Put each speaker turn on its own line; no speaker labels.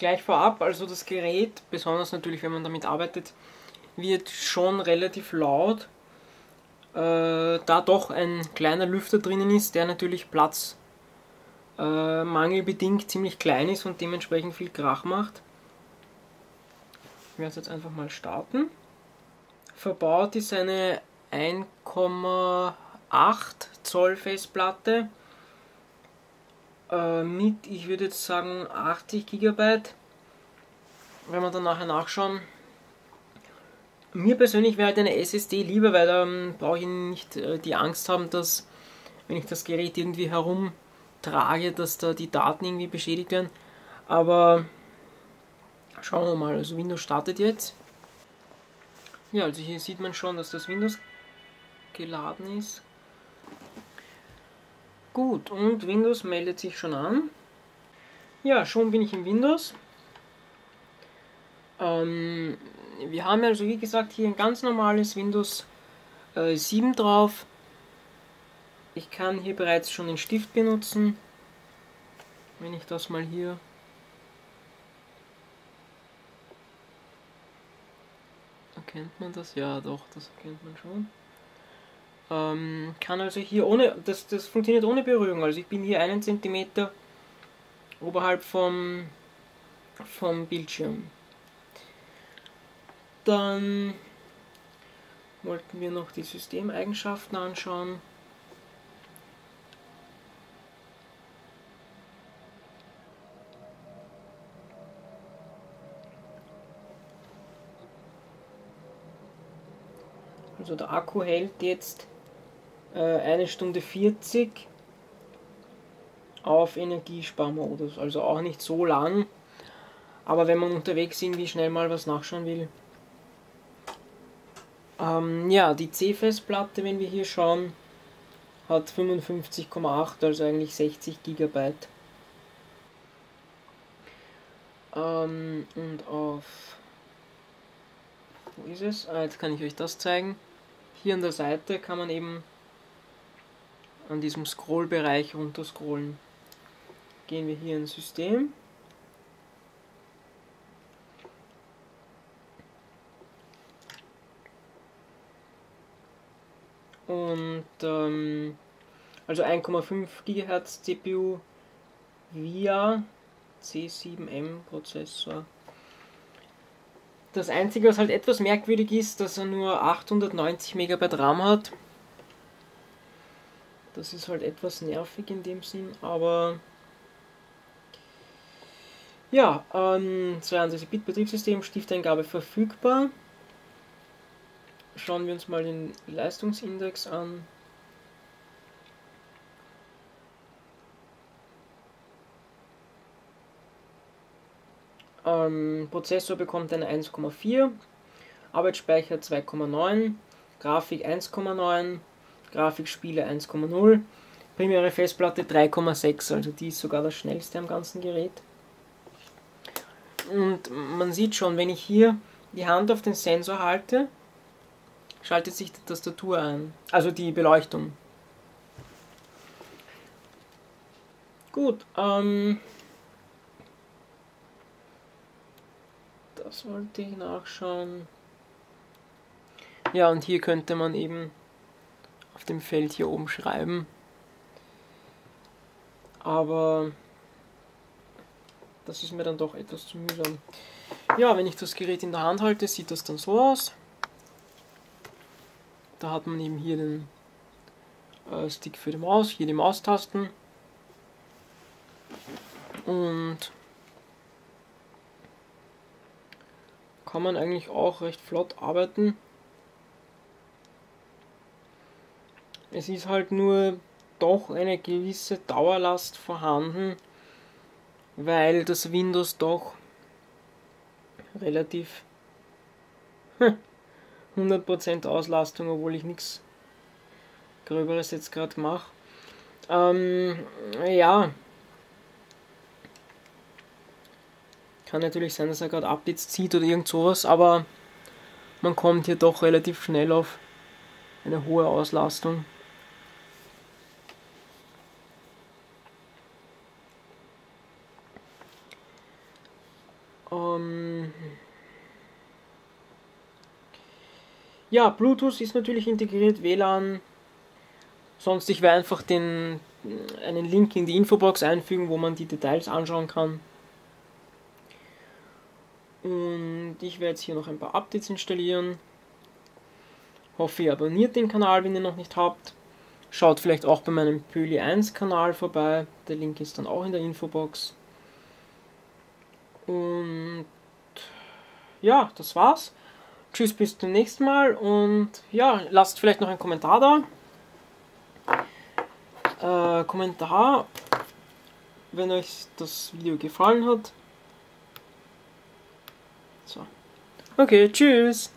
gleich vorab, also das Gerät, besonders natürlich, wenn man damit arbeitet, wird schon relativ laut, äh, da doch ein kleiner Lüfter drinnen ist, der natürlich Platz äh, mangelbedingt ziemlich klein ist und dementsprechend viel Krach macht. Ich werde es jetzt einfach mal starten. Verbaut ist eine 1,8 Zoll Festplatte äh, mit, ich würde jetzt sagen, 80 GB. Wenn wir dann nachher nachschauen. Mir persönlich wäre halt eine SSD lieber, weil dann brauche ich nicht äh, die Angst haben, dass wenn ich das Gerät irgendwie herumtrage, dass da die Daten irgendwie beschädigt werden. Aber schauen wir mal, also Windows startet jetzt. Ja, also hier sieht man schon, dass das Windows geladen ist. Gut, und Windows meldet sich schon an. Ja, schon bin ich in Windows. Ähm, wir haben also wie gesagt hier ein ganz normales Windows äh, 7 drauf. Ich kann hier bereits schon den Stift benutzen. Wenn ich das mal hier Erkennt man das? Ja, doch, das erkennt man schon. Ähm, kann also hier ohne, das, das funktioniert ohne Berührung. Also ich bin hier einen Zentimeter oberhalb vom, vom Bildschirm. Dann wollten wir noch die Systemeigenschaften anschauen. Also der Akku hält jetzt äh, eine Stunde 40 auf Energiesparmodus, also auch nicht so lang. Aber wenn man unterwegs irgendwie schnell mal was nachschauen will. Ähm, ja, die C-Festplatte, wenn wir hier schauen, hat 55,8, also eigentlich 60 GB. Ähm, und auf. Wo ist es? Ah, jetzt kann ich euch das zeigen. Hier an der Seite kann man eben an diesem Scrollbereich runterscrollen. Gehen wir hier ins System. Und ähm, also 1,5 GHz CPU via C7M Prozessor. Das einzige, was halt etwas merkwürdig ist, dass er nur 890 MB RAM hat. Das ist halt etwas nervig in dem Sinn, aber ja, ähm, 32-Bit Betriebssystem, Stifteingabe verfügbar. Schauen wir uns mal den Leistungsindex an. Ähm, Prozessor bekommt eine 1,4, Arbeitsspeicher 2,9, Grafik 1,9, Grafikspiele 1,0, primäre Festplatte 3,6, also die ist sogar das schnellste am ganzen Gerät. Und man sieht schon, wenn ich hier die Hand auf den Sensor halte, schaltet sich die Tastatur ein, also die Beleuchtung. Gut, ähm, das wollte ich nachschauen. Ja, und hier könnte man eben dem Feld hier oben schreiben. Aber das ist mir dann doch etwas zu mühsam. Ja, wenn ich das Gerät in der Hand halte, sieht das dann so aus. Da hat man eben hier den äh, Stick für die Maus, hier die Maustasten. Und kann man eigentlich auch recht flott arbeiten. Es ist halt nur doch eine gewisse Dauerlast vorhanden, weil das Windows doch relativ 100% Auslastung, obwohl ich nichts Gröberes jetzt gerade mache. Ähm, ja. Kann natürlich sein, dass er gerade Updates zieht oder irgend sowas, aber man kommt hier doch relativ schnell auf eine hohe Auslastung. Ähm ja, Bluetooth ist natürlich integriert, WLAN. Sonst ich werde einfach den, einen Link in die Infobox einfügen, wo man die Details anschauen kann. Und ich werde jetzt hier noch ein paar Updates installieren. Hoffe, ihr abonniert den Kanal, wenn ihr noch nicht habt. Schaut vielleicht auch bei meinem Pöli 1 Kanal vorbei. Der Link ist dann auch in der Infobox. Und ja, das war's. Tschüss, bis zum nächsten Mal und ja, lasst vielleicht noch einen Kommentar da. Äh, Kommentar, wenn euch das Video gefallen hat. So. Okay, tschüss.